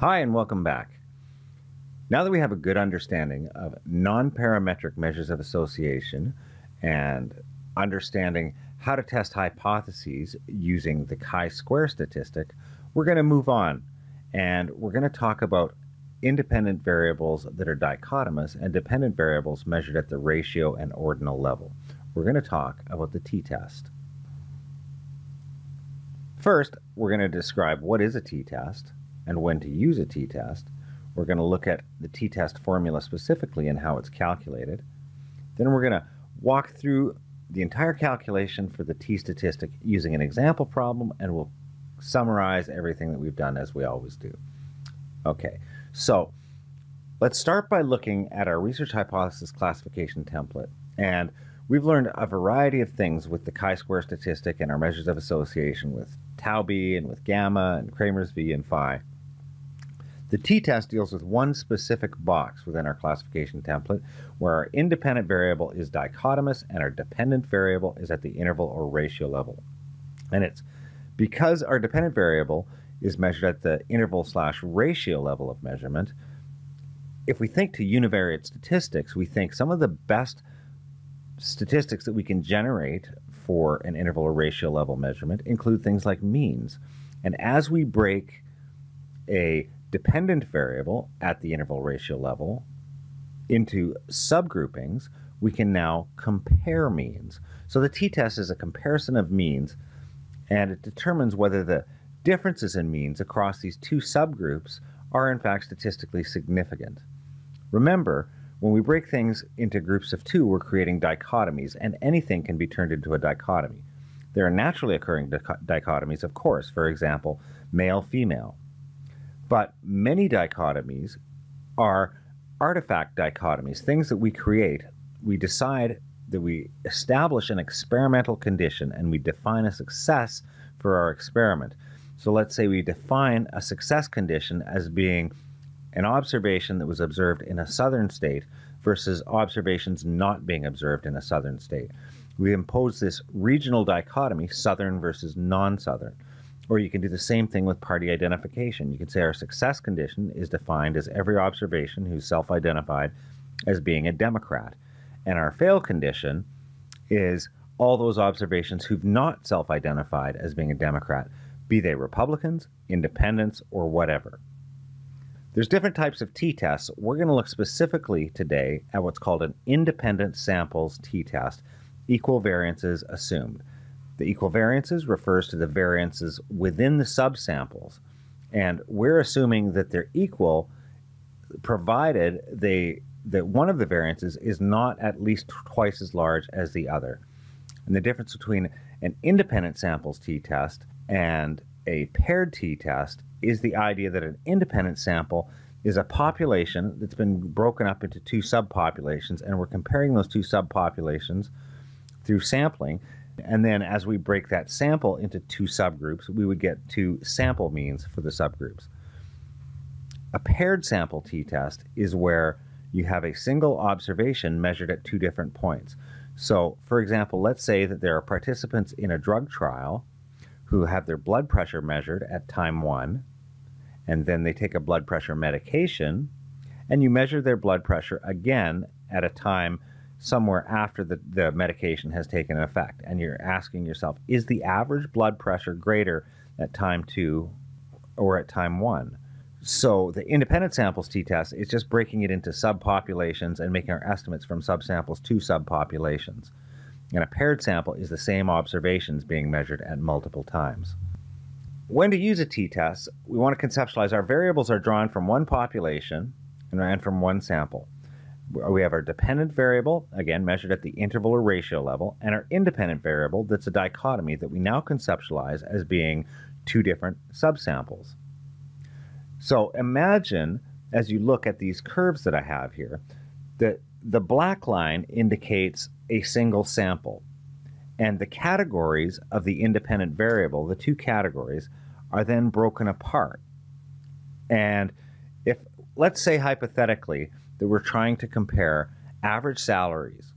Hi, and welcome back. Now that we have a good understanding of non parametric measures of association and understanding how to test hypotheses using the chi square statistic, we're going to move on and we're going to talk about independent variables that are dichotomous and dependent variables measured at the ratio and ordinal level. We're going to talk about the t-test. First, we're going to describe what is a t-test and when to use a t-test. We're going to look at the t-test formula specifically and how it's calculated. Then we're going to walk through the entire calculation for the t-statistic using an example problem and we'll summarize everything that we've done as we always do. Okay, so let's start by looking at our research hypothesis classification template. And we've learned a variety of things with the chi-square statistic and our measures of association with tau b and with gamma and Cramér's v and phi. The t-test deals with one specific box within our classification template where our independent variable is dichotomous and our dependent variable is at the interval or ratio level. And it's because our dependent variable is measured at the interval slash ratio level of measurement, if we think to univariate statistics, we think some of the best statistics that we can generate for an interval or ratio level measurement include things like means. And as we break a dependent variable at the interval ratio level into subgroupings, we can now compare means. So the t-test is a comparison of means, and it determines whether the differences in means across these two subgroups are in fact statistically significant. Remember, when we break things into groups of two, we're creating dichotomies, and anything can be turned into a dichotomy. There are naturally occurring dichotomies, of course, for example, male female. But many dichotomies are artifact dichotomies, things that we create. We decide that we establish an experimental condition and we define a success for our experiment. So let's say we define a success condition as being an observation that was observed in a southern state versus observations not being observed in a southern state. We impose this regional dichotomy, southern versus non southern. Or you can do the same thing with party identification. You can say our success condition is defined as every observation who's self identified as being a Democrat. And our fail condition is all those observations who've not self identified as being a Democrat be they Republicans, independents, or whatever. There's different types of t-tests. We're going to look specifically today at what's called an independent samples t-test, equal variances assumed. The equal variances refers to the variances within the subsamples, and we're assuming that they're equal provided they that one of the variances is not at least twice as large as the other. And the difference between an independent samples t-test and a paired t-test is the idea that an independent sample is a population that's been broken up into two subpopulations, and we're comparing those two subpopulations through sampling. And then as we break that sample into two subgroups, we would get two sample means for the subgroups. A paired sample t-test is where you have a single observation measured at two different points. So, for example, let's say that there are participants in a drug trial who have their blood pressure measured at time one, and then they take a blood pressure medication, and you measure their blood pressure again at a time somewhere after the, the medication has taken effect. And you're asking yourself, is the average blood pressure greater at time two or at time one? So the independent samples t-test is just breaking it into subpopulations and making our estimates from subsamples to subpopulations. And a paired sample is the same observations being measured at multiple times. When to use a t-test, we want to conceptualize our variables are drawn from one population and from one sample. We have our dependent variable, again measured at the interval or ratio level, and our independent variable that's a dichotomy that we now conceptualize as being two different subsamples. So imagine as you look at these curves that I have here that the black line indicates a single sample. And the categories of the independent variable, the two categories, are then broken apart. And if, let's say hypothetically, that we're trying to compare average salaries,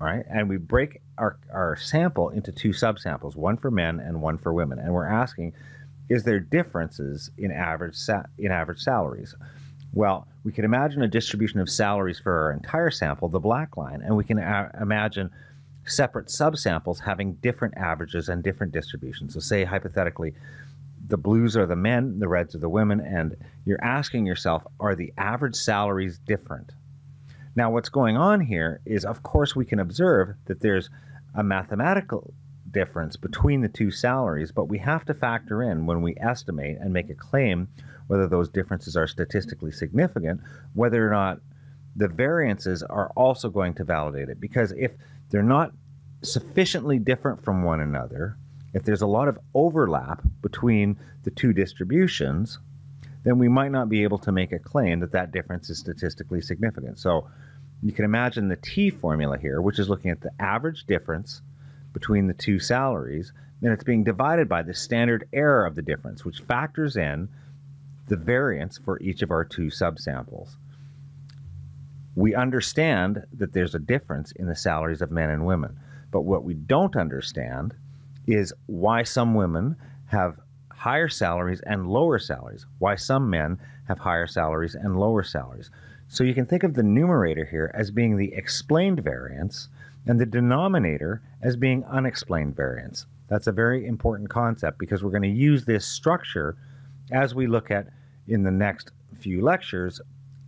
right, and we break our, our sample into two subsamples, one for men and one for women, and we're asking, is there differences in average sa- in average salaries? Well, we can imagine a distribution of salaries for our entire sample, the black line, and we can a- imagine separate subsamples having different averages and different distributions. So, say hypothetically, the blues are the men, the reds are the women, and you're asking yourself, are the average salaries different? Now, what's going on here is, of course, we can observe that there's a mathematical difference between the two salaries, but we have to factor in when we estimate and make a claim whether those differences are statistically significant, whether or not the variances are also going to validate it. Because if they're not sufficiently different from one another, if there's a lot of overlap between the two distributions, then we might not be able to make a claim that that difference is statistically significant. So you can imagine the T formula here, which is looking at the average difference between the two salaries, then it's being divided by the standard error of the difference, which factors in the variance for each of our two subsamples. We understand that there's a difference in the salaries of men and women, but what we don't understand is why some women have higher salaries and lower salaries, why some men have higher salaries and lower salaries. So you can think of the numerator here as being the explained variance and the denominator as being unexplained variance. That's a very important concept because we're going to use this structure as we look at in the next few lectures.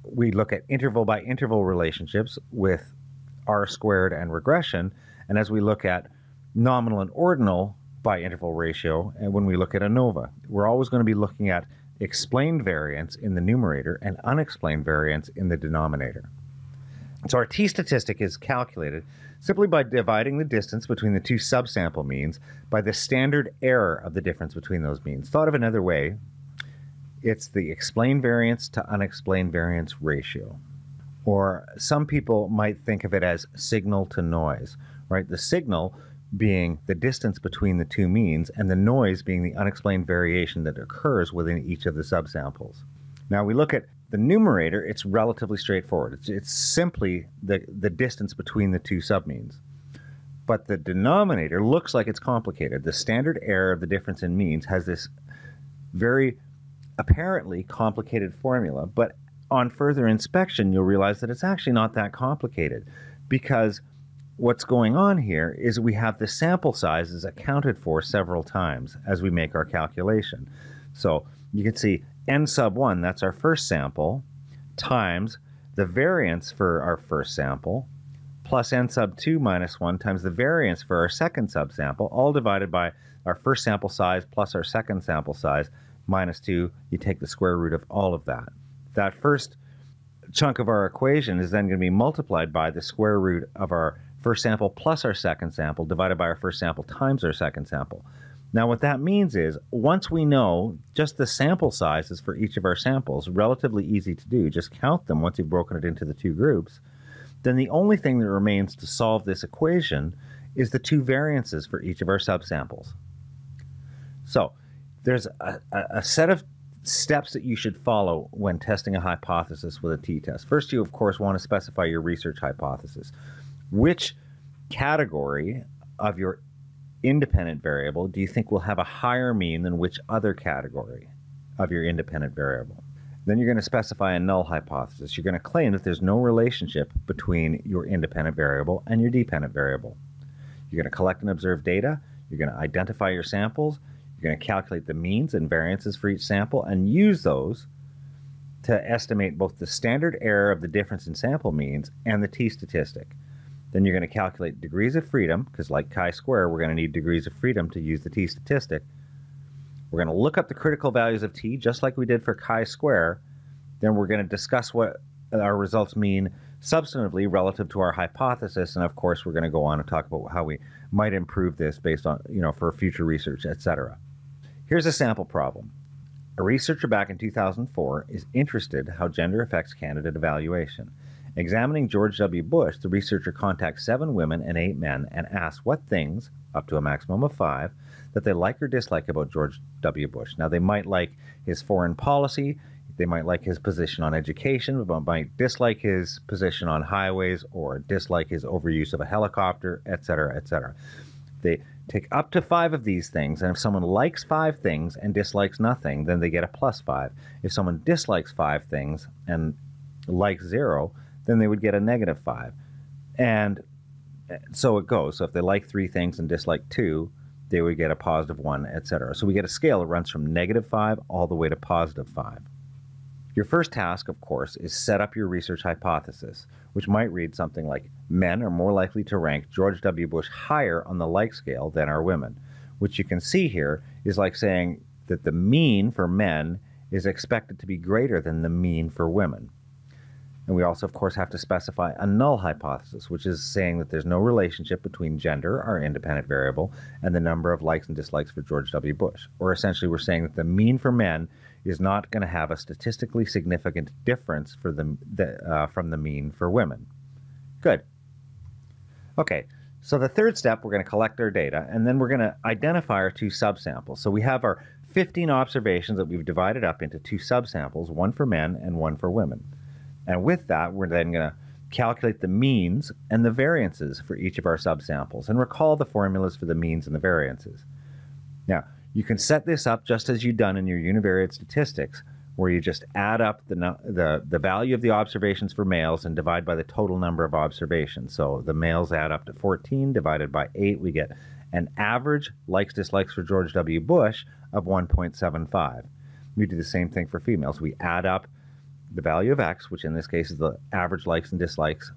We look at interval by interval relationships with R squared and regression, and as we look at nominal and ordinal by interval ratio, and when we look at ANOVA, we're always going to be looking at explained variance in the numerator and unexplained variance in the denominator. So our t statistic is calculated simply by dividing the distance between the two subsample means by the standard error of the difference between those means. Thought of another way, it's the explained variance to unexplained variance ratio. Or some people might think of it as signal to noise, right? The signal being the distance between the two means, and the noise being the unexplained variation that occurs within each of the subsamples. Now we look at the numerator, it's relatively straightforward. It's, it's simply the, the distance between the two submeans. But the denominator looks like it's complicated. The standard error of the difference in means has this very apparently complicated formula, but on further inspection, you'll realize that it's actually not that complicated because what's going on here is we have the sample sizes accounted for several times as we make our calculation. So you can see n sub 1, that's our first sample, times the variance for our first sample, plus n sub 2 minus 1 times the variance for our second subsample, all divided by our first sample size plus our second sample size minus 2. You take the square root of all of that. That first chunk of our equation is then going to be multiplied by the square root of our first sample plus our second sample divided by our first sample times our second sample. Now, what that means is once we know just the sample sizes for each of our samples, relatively easy to do, just count them once you've broken it into the two groups, then the only thing that remains to solve this equation is the two variances for each of our subsamples. So, there's a, a set of steps that you should follow when testing a hypothesis with a t-test. First, you, of course, want to specify your research hypothesis which category of your independent variable do you think will have a higher mean than which other category of your independent variable? Then you're going to specify a null hypothesis. You're going to claim that there's no relationship between your independent variable and your dependent variable. You're going to collect and observe data. You're going to identify your samples. You're going to calculate the means and variances for each sample and use those to estimate both the standard error of the difference in sample means and the t statistic. Then you're going to calculate degrees of freedom, because like chi-square, we're going to need degrees of freedom to use the t statistic. We're going to look up the critical values of t, just like we did for chi-square. Then we're going to discuss what our results mean substantively relative to our hypothesis, and of course, we're going to go on and talk about how we might improve this based on, you know, for future research, etc. Here's a sample problem. A researcher back in 2004 is interested how gender affects candidate evaluation. Examining George W. Bush, the researcher contacts seven women and eight men and asks what things, up to a maximum of five, that they like or dislike about George W. Bush. Now, they might like his foreign policy, they might like his position on education, but might dislike his position on highways or dislike his overuse of a helicopter, etc., etc. They Take up to five of these things, and if someone likes five things and dislikes nothing, then they get a plus five. If someone dislikes five things and likes zero, then they would get a negative five. And eh, so it goes. So if they like three things and dislike two, they would get a positive one, etc. So we get a scale that runs from negative five all the way to positive five. Your first task, of course, is set up your research hypothesis, which might read something like men are more likely to rank George W. Bush higher on the like scale than are women, which you can see here is like saying that the mean for men is expected to be greater than the mean for women. And we also, of course, have to specify a null hypothesis, which is saying that there's no relationship between gender, our independent variable, and the number of likes and dislikes for George W. Bush. Or essentially, we're saying that the mean for men is not going to have a statistically significant difference for the, the uh, from the mean for women. Good. Okay, so the third step, we're going to collect our data, and then we're going to identify our two subsamples. So we have our 15 observations that we've divided up into two subsamples, one for men and one for women. And with that, we're then going to calculate the means and the variances for each of our subsamples and recall the formulas for the means and the variances. Now, you can set this up just as you've done in your univariate statistics, where you just add up the, the, the value of the observations for males and divide by the total number of observations. So the males add up to 14, divided by 8, we get an average likes dislikes for George W. Bush of 1.75. We do the same thing for females. We add up the value of x, which in this case is the average likes and dislikes.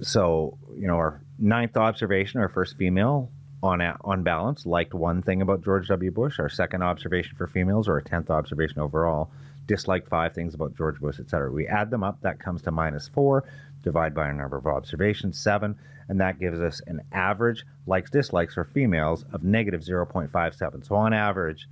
So, you know, our ninth observation, our first female on on balance liked one thing about George W. Bush. Our second observation for females, or our tenth observation overall, disliked five things about George Bush, etc. We add them up, that comes to minus four. Divide by our number of observations, seven, and that gives us an average likes dislikes for females of negative 0.57. So on average,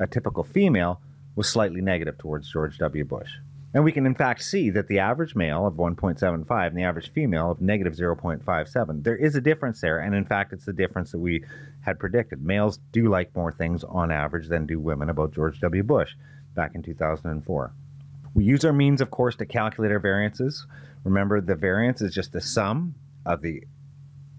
a typical female was slightly negative towards George W. Bush. And we can in fact see that the average male of 1.75 and the average female of negative 0.57, there is a difference there. And in fact, it's the difference that we had predicted. Males do like more things on average than do women about George W. Bush back in 2004. We use our means, of course, to calculate our variances. Remember, the variance is just the sum of the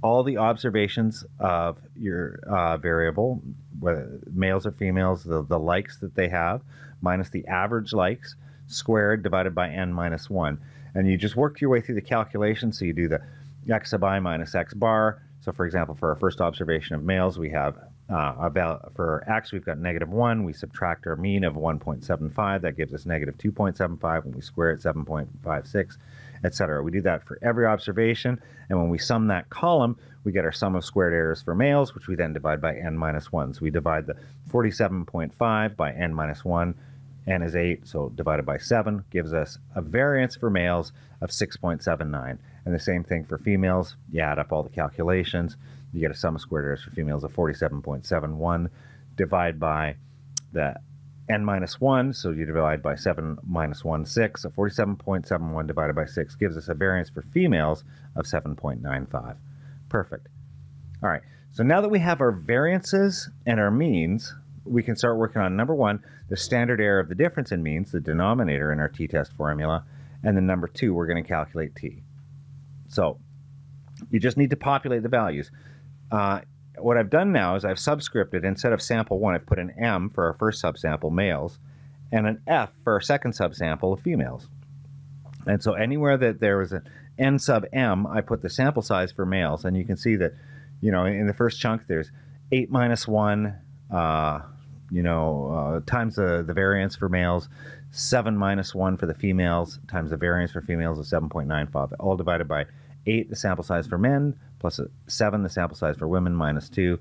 all the observations of your uh, variable, whether males or females, the, the likes that they have, minus the average likes squared divided by n minus 1. And you just work your way through the calculation. So you do the x sub i minus x bar. So for example, for our first observation of males, we have uh, about for x, we've got negative 1. We subtract our mean of 1.75. That gives us negative 2.75. When we square it, 7.56 etc. We do that for every observation, and when we sum that column, we get our sum of squared errors for males, which we then divide by n minus 1. So we divide the 47.5 by n minus 1, n is 8, so divided by 7 gives us a variance for males of 6.79. And the same thing for females. You add up all the calculations, you get a sum of squared errors for females of 47.71. Divide by the n minus 1, so you divide by 7 minus 1, 6. So 47.71 divided by 6 gives us a variance for females of 7.95. Perfect. All right, so now that we have our variances and our means, we can start working on number one, the standard error of the difference in means, the denominator in our t-test formula, and then number two, we're going to calculate t. So you just need to populate the values. Uh, what I've done now is I've subscripted, instead of sample one, I've put an M for our first subsample, males, and an F for our second subsample of females. And so anywhere that there was an N sub M, I put the sample size for males. And you can see that, you know, in the first chunk, there's 8 minus 1, uh, you know, uh, times the, the variance for males, 7 minus 1 for the females, times the variance for females of 7.95, all divided by 8, the sample size for men, plus 7, the sample size for women, minus 2.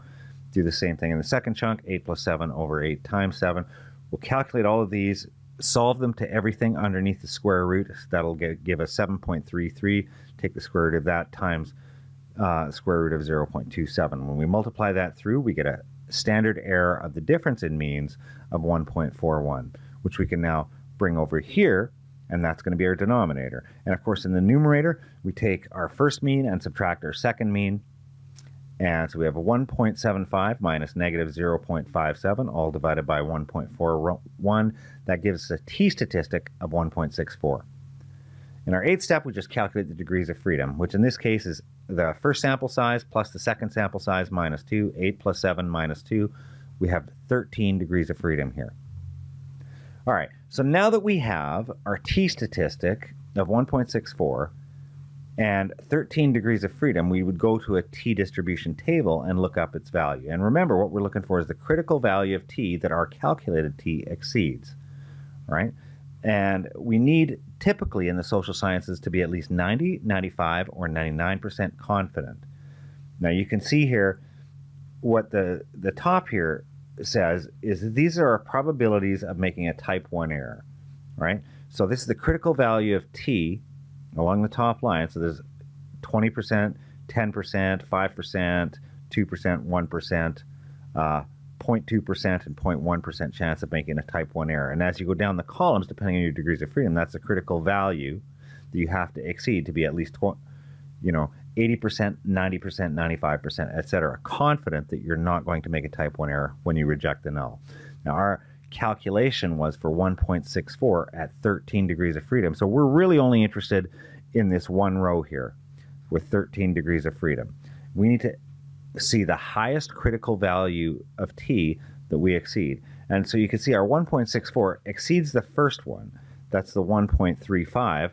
Do the same thing in the second chunk, 8 plus 7 over 8 times 7. We'll calculate all of these, solve them to everything underneath the square root. That'll get, give us 7.33. Take the square root of that times uh, square root of 0.27. When we multiply that through, we get a standard error of the difference in means of 1.41, which we can now bring over here and that's going to be our denominator. And of course, in the numerator, we take our first mean and subtract our second mean. And so we have a 1.75 minus negative 0.57, all divided by 1.41. That gives us a t-statistic of 1.64. In our eighth step, we just calculate the degrees of freedom, which in this case is the first sample size plus the second sample size minus 2, 8 plus 7 minus 2. We have 13 degrees of freedom here. All right, so now that we have our t statistic of 1.64 and 13 degrees of freedom, we would go to a t distribution table and look up its value. And remember, what we're looking for is the critical value of t that our calculated t exceeds, right? And we need typically in the social sciences to be at least 90, 95, or 99% confident. Now you can see here what the, the top here says is these are our probabilities of making a type 1 error, right? So this is the critical value of t along the top line. So there's 20%, 10%, 5%, 2%, 1%. Uh, 0.2% and 0.1% chance of making a type 1 error. And as you go down the columns, depending on your degrees of freedom, that's a critical value that you have to exceed to be at least, you know, 80%, 90%, 95%, etc. Confident that you're not going to make a type 1 error when you reject the null. Now, our calculation was for 1.64 at 13 degrees of freedom. So we're really only interested in this one row here with 13 degrees of freedom. We need to see the highest critical value of t that we exceed. And so you can see our 1.64 exceeds the first one. That's the 1.35.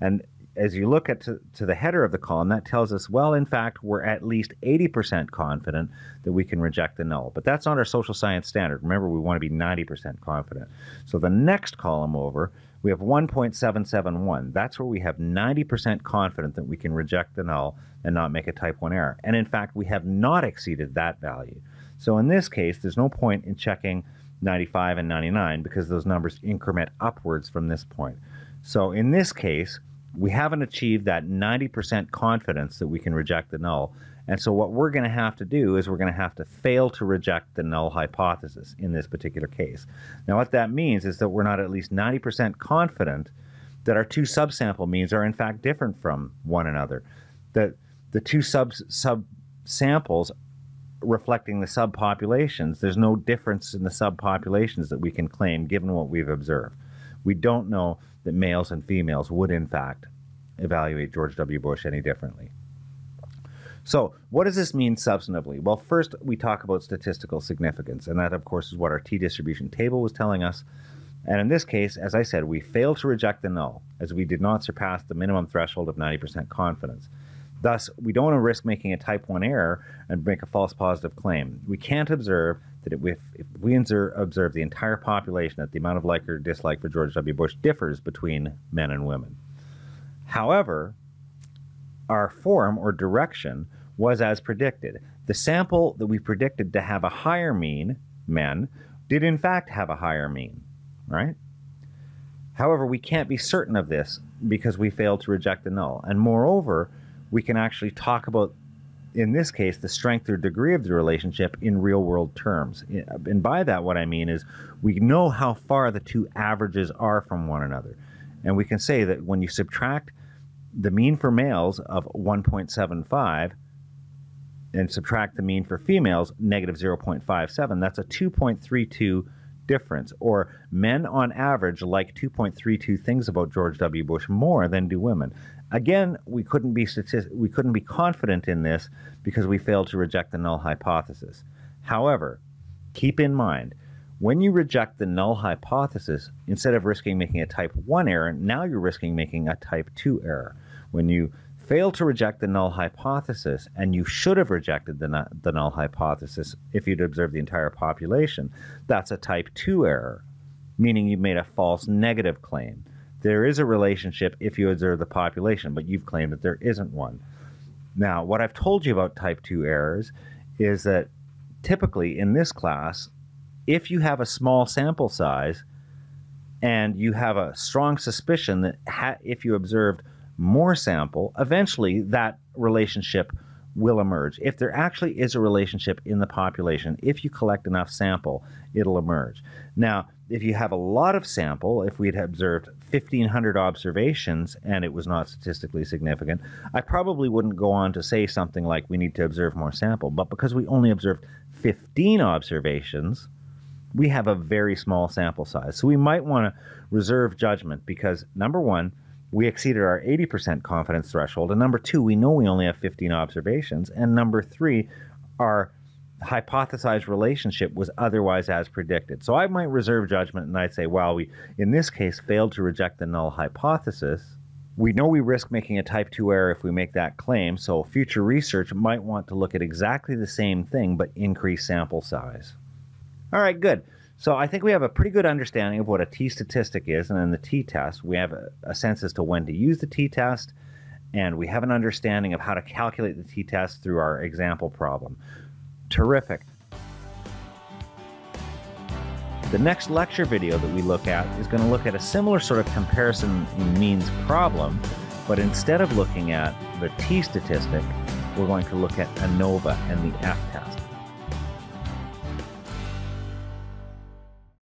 And as you look at to, to, the header of the column, that tells us, well, in fact, we're at least 80% confident that we can reject the null. But that's not our social science standard. Remember, we want to be 90% confident. So the next column over, we have 1.771. That's where we have 90% confident that we can reject the null and not make a type 1 error. And in fact, we have not exceeded that value. So in this case, there's no point in checking 95 and 99 because those numbers increment upwards from this point. So in this case, we haven't achieved that 90% confidence that we can reject the null. And so what we're going to have to do is we're going to have to fail to reject the null hypothesis in this particular case. Now what that means is that we're not at least 90% confident that our two subsample means are in fact different from one another. That the two sub sub samples reflecting the subpopulations, there's no difference in the subpopulations that we can claim given what we've observed. We don't know that males and females would in fact evaluate George W. Bush any differently. So, what does this mean substantively? Well, first, we talk about statistical significance, and that, of course, is what our t distribution table was telling us. And in this case, as I said, we failed to reject the null, as we did not surpass the minimum threshold of 90% confidence. Thus, we don't want to risk making a type 1 error and make a false positive claim. We can't observe that if, if we observe the entire population that the amount of like or dislike for George W. Bush differs between men and women. However, our form or direction was as predicted. The sample that we predicted to have a higher mean, men, did in fact have a higher mean, right? However, we can't be certain of this because we failed to reject the null. And moreover, we can actually talk about, in this case, the strength or degree of the relationship in real world terms. And by that, what I mean is we know how far the two averages are from one another. And we can say that when you subtract the mean for males of 1.75 and subtract the mean for females, negative 0.57, that's a 2.32 difference. Or men on average like 2.32 things about George W. Bush more than do women. Again, we couldn't be we couldn't be confident in this because we failed to reject the null hypothesis. However, keep in mind when you reject the null hypothesis, instead of risking making a type 1 error, now you're risking making a type 2 error. When you fail to reject the null hypothesis, and you should have rejected the, the null hypothesis if you'd observed the entire population, that's a type 2 error, meaning you made a false negative claim. There is a relationship if you observe the population, but you've claimed that there isn't one. Now, what I've told you about type 2 errors is that typically in this class, if you have a small sample size and you have a strong suspicion that ha- if you observed more sample, eventually that relationship will emerge. If there actually is a relationship in the population, if you collect enough sample, it'll emerge. Now, if you have a lot of sample, if we'd observed 1,500 observations and it was not statistically significant, I probably wouldn't go on to say something like we need to observe more sample. But because we only observed 15 observations, we have a very small sample size. So we might want to reserve judgment because, number one, we exceeded our 80% confidence threshold. And number two, we know we only have 15 observations. And number three, our hypothesized relationship was otherwise as predicted. So I might reserve judgment and I'd say, well, we in this case failed to reject the null hypothesis. We know we risk making a type 2 error if we make that claim, so future research might want to look at exactly the same thing but increase sample size. All right, good. So I think we have a pretty good understanding of what a t-statistic is, and in the t-test, we have a, a sense as to when to use the t-test, and we have an understanding of how to calculate the t-test through our example problem. Terrific. The next lecture video that we look at is going to look at a similar sort of comparison means problem, but instead of looking at the t-statistic, we're going to look at ANOVA and the f-test.